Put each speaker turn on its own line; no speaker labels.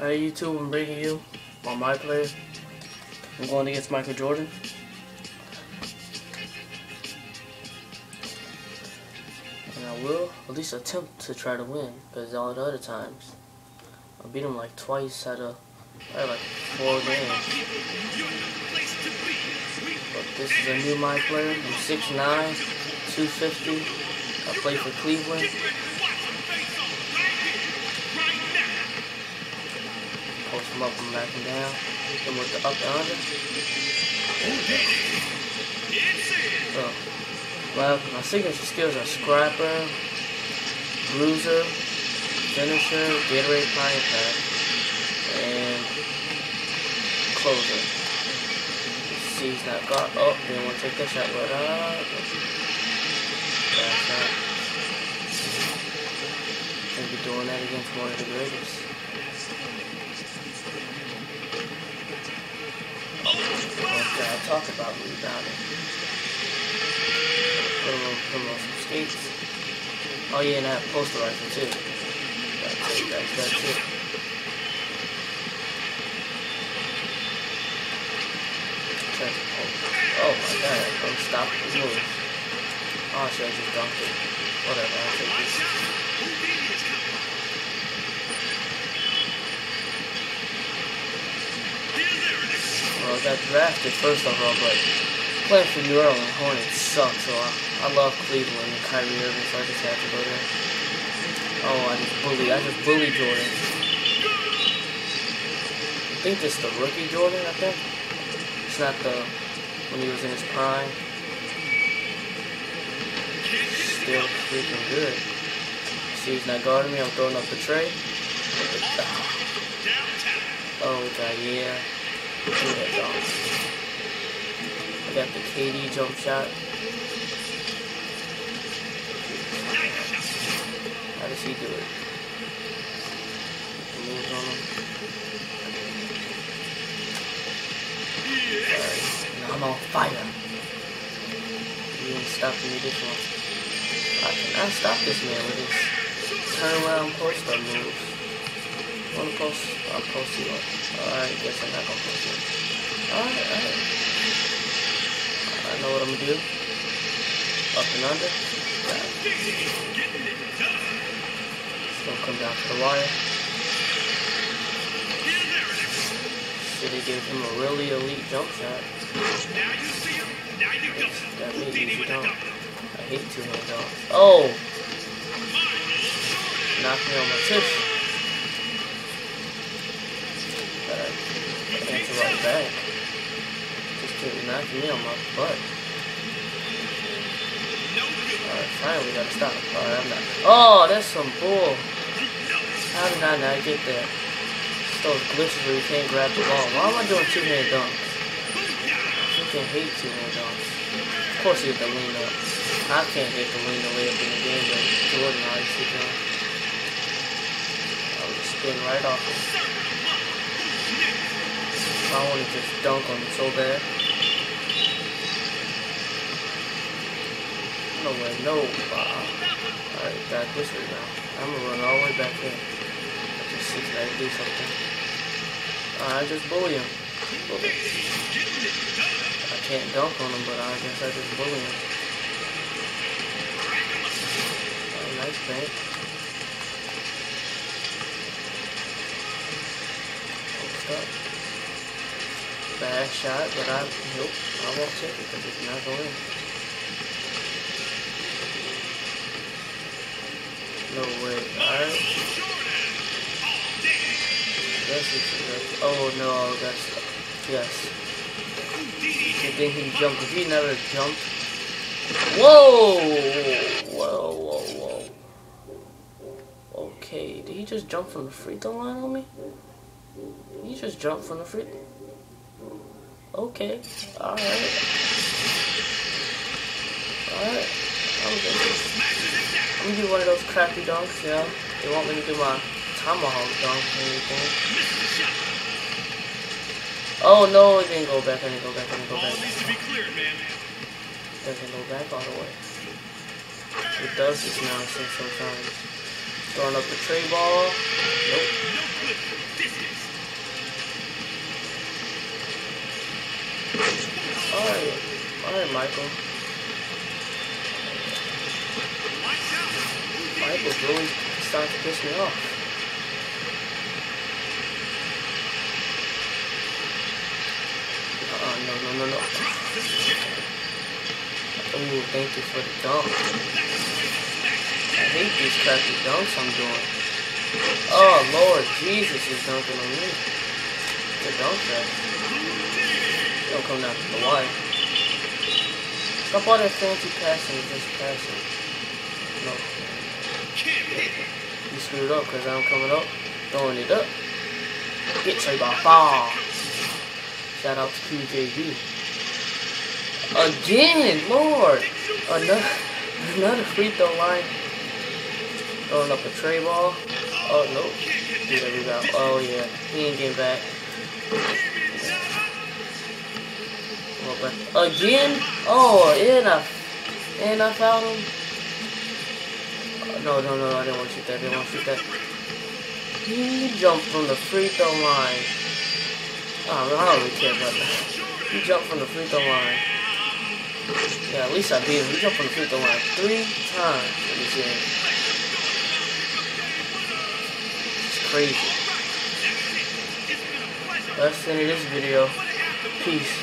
Alright YouTube, I'm bringing you on my player. I'm going against Michael Jordan. And I will at least attempt to try to win, because all the other times, I beat him like twice out of like four games. But this is a new my player. I'm 6'9", 250. I play for Cleveland. Post up and back and down. Hit him with the up and under. So, well, my signature skills are Scrapper, Bruiser, Finisher, Gatorade Prime Pack, and Closer. See, he's not got. Oh, didn't want to take that shot right up. Bad shot. Gonna be doing that against one of the greatest. Okay, I talk about rebounding. On, put some skates. Oh yeah, and that Posterizer too. Tell you guys that too. Oh my god, unstoppable move. Oh shit, I just dunked it. Whatever, I'll take this. I got drafted first overall, but playing for New Orleans Hornets sucks, so I, I love Cleveland and Kyrie Irving, so I just have to go there. Oh, I just bully, I just bully Jordan. I think this is the rookie Jordan, I think. It's not the, when he was in his prime. Still freaking good. See, he's not guarding me, I'm throwing up the tray. Oh, God, yeah. Look at that dog. I got the KD jump shot. How does he do it? Moves on him. Alright, now I'm on fire. You ain't stopping me this one. I cannot stop this man with his turnaround post up moves. Wanna post? I'll post you one. Alright, guess I'm not gonna post it. Alright, alright. I know what I'm gonna do. Up and under. It's gonna come down to the wire. City gave him a really elite jump shot. That made easy dunk. I hate two-hand dunks. Oh! Knocked me on my tush. Gotta answer right back. Knocking me on my butt. Alright, finally we gotta stop. Alright, I'm not. Oh, that's some bull. How did I not get that? Those glitches where you can't grab the ball. Why am I doing two-hand dunks? You can hate two-hand dunks. Of course you have to lean up. I can't hit the lean away up in the game, but Jordan obviously can. I'll just spin right off it. I want to just dunk on him so bad. No way, no. Alright, got this way now. I'm gonna run all the way back in. I just see if I do something. Alright, just bully him. I can't dunk on him, but I guess I just bully him. Nice bank. Bad shot, but I nope, I won't take it because it's not going No way. Alright. That's, oh no, that's yes. And then he jumped. If he never jumped. Whoa! Whoa, whoa, whoa. Okay, did he just jump from the free throw line on me? He just jumped from the free Okay. Alright. Alright. I'm good. Let me do one of those crappy dunks, you know? They won't let me do my tomahawk dunk or anything. Oh no, it didn't go back, I didn't go back, I didn't go back. All needs to be cleared, man. Doesn't go back all the way. It does this nonsense sometimes. Throwing up the tray ball. Nope. Alright. Alright, Michael. Michael's really starting to piss me off. Uh, no, no, no, no. Oh, thank you for the dunk. I hate these crappy dunks I'm doing. Oh, Lord Jesus is dunking on me. A dunk fest. Don't come down to the wire. Stop all that fancy passing, just passing. No. You screwed up because I'm coming up, throwing it up. Get Trey by far. Shout out to QJB. Again, Lord! Another, another free throw line. Throwing up a tray ball. Oh, no. Got, oh, yeah. He ain't getting back. Again? Oh, and I, and I found him. No, no, no, I didn't want to shoot that. I didn't want to shoot that. He jumped from the free throw line. Oh, I don't really care about that. He jumped from the free throw line. Yeah, at least I beat him. He jumped from the free throw line three times in this game. It's crazy. That's the end of this video. Peace.